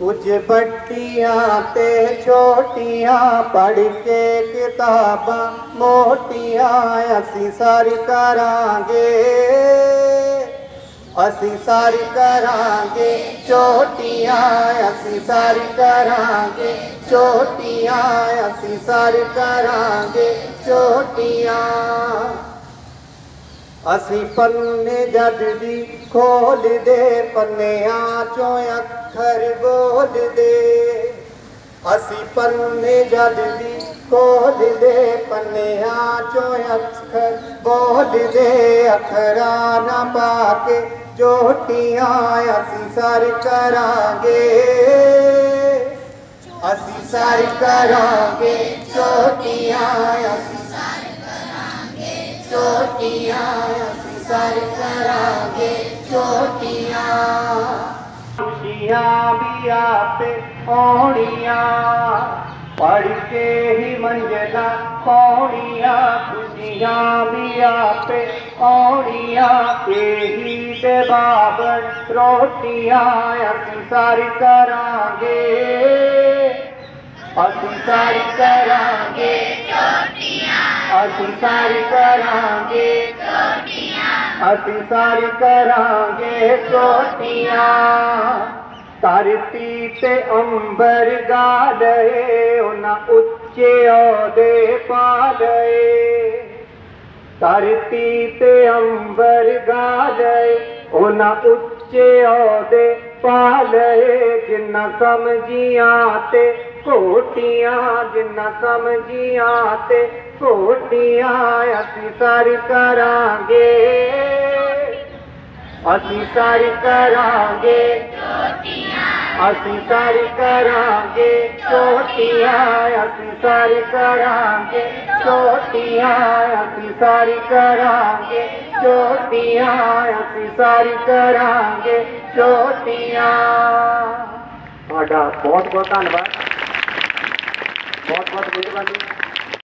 कुछ पट्टियाँ पे छोटियाँ पढ़ के किताब मोटियाँ, असी सर करे असी सर करांगे छोटिया असी सर करे छोटियाँ असी सर करे छोटिया ਅਸੀਂ ਪੰਨੇ ਜਦ ਦੀ ਖੋਲਦੇ ਪੰਨਿਆਂ ਚੋਂ ਅੱਖਰ ਬੋਲਦੇ ਅਸੀਂ ਪੰਨੇ ਜਦ ਦੀ ਖੋਲਦੇ ਪੰਨਿਆਂ ਚੋਂ ਅੱਖਰ ਬੋਲਦੇ ਅੱਖਰਾਂ ਨਾ ਪਾ ਕੇ ਜੋਟੀਆਂ ਅਸੀਂ ਸਰ ਕਰਾਂਗੇ ਅਸੀਂ ਸਰ ਕਰਾਂਗੇ ਛੋਟੀਆਂ चोटियाँ सर करागे चोटियाँ। खुशियाँ भी आप पौड़ियाँ पढ़ के ही मंजिला पौड़ियाँ खुशियाँ भी आप पौड़ियाँ यही से बाबर रोटियाँ। सर करागे असर करागे चोटियाँ। ਅਸੀਂ ਸਰ ਕਰਾਂਗੇ ਅਸੀਂ ਸਾਰੀ ਕਰਾਂਗੇ ਅਸੀਂ ਸਾਰੀ ਕਰਾਂਗੇ ਛੋਟੀਆਂ ਧਰਤੀ ਤੇ ਅੰਬਰ ਗਾਲੇ ਉਹਨਾਂ ਉੱਚੇ ਅਹੁਦੇ ਪਾ ਲਏ ਧਰਤੀ ਤੇ ਅੰਬਰ ਗਾਲੇ ਉਹਨਾਂ ਉੱਚੇ ਅਹੁਦੇ ਪਾ ਲਏ ਜਿੰਨਾ ਸਮਝੀਆਂ ਤੇ ਕੋਟੀਆਂ ਜਿੰਨਾ ਸਮਝੀਆਂ ਤੇ ਕੋਟੀਆਂ ਅਸੀਂ ਸਾਰੀ ਕਰਾਂਗੇ। ਅਸੀਂ ਸਾਰੀ ਕਰਾਂਗੇ। ਅਸੀਂ ਸਾਰੀ ਕਰਾਂਗੇ। ਛੋਟੀਆਂ ਅਸੀਂ ਸਾਰੀ ਕਰਾਂਗੇ। ਛੋਟੀਆਂ ਅਸੀਂ ਸਾਰੀ ਕਰਾਂਗੇ। ਛੋਟੀਆਂ ਅਸੀਂ ਸਾਰੀ ਕਰਾਂਗੇ। ਛੋਟੀਆਂ ਤੁਹਾਡਾ ਬਹੁਤ ਬਹੁਤ ਧੰਨਵਾਦ। बहुत बहुत मेहरबानी